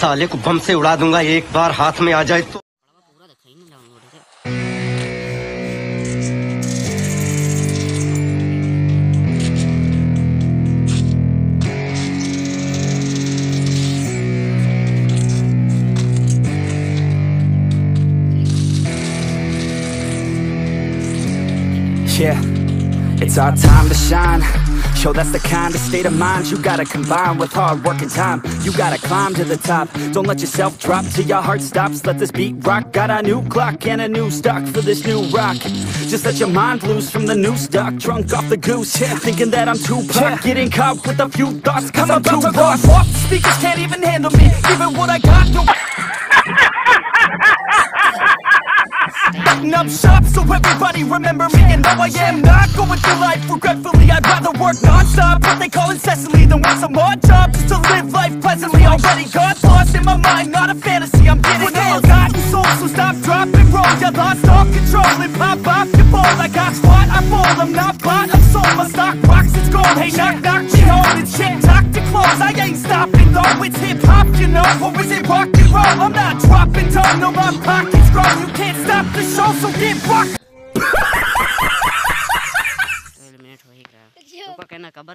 साले को बम से उड़ा दूँगा एक बार हाथ में आ जाए तो Yeah, it's our time to shine. Yo, that's the kind of state of mind you gotta combine with hard work and time. You gotta climb to the top. Don't let yourself drop till your heart stops. Let this beat rock. Got a new clock and a new stock for this new rock. Just let your mind loose from the new stock. Drunk off the goose, yeah. Thinking that I'm too pop. Getting caught with a few thoughts, cause I'm, too lost. Off, speakers can't even handle me. Even what I got, no. Button up shop so everybody remember me. And though I am not going through life regretfully I'd rather work non-stop, what they call incessantly Than work some odd job just to live life pleasantly. Already got lost in my mind, not a fantasy. I'm getting With all gotten soul, so stop, drop, and roll. You lost all control. And pop off your ball I got squat, I fall, I'm not bought, I'm sold. My stock box, it's gold, hey knock, knock me home It's shit, talk to close, I ain't stopping though. It's hip-hop, you know, or is it rock and roll? I'm not dropping down, no my pockets grow. You can't stop the show, so get rock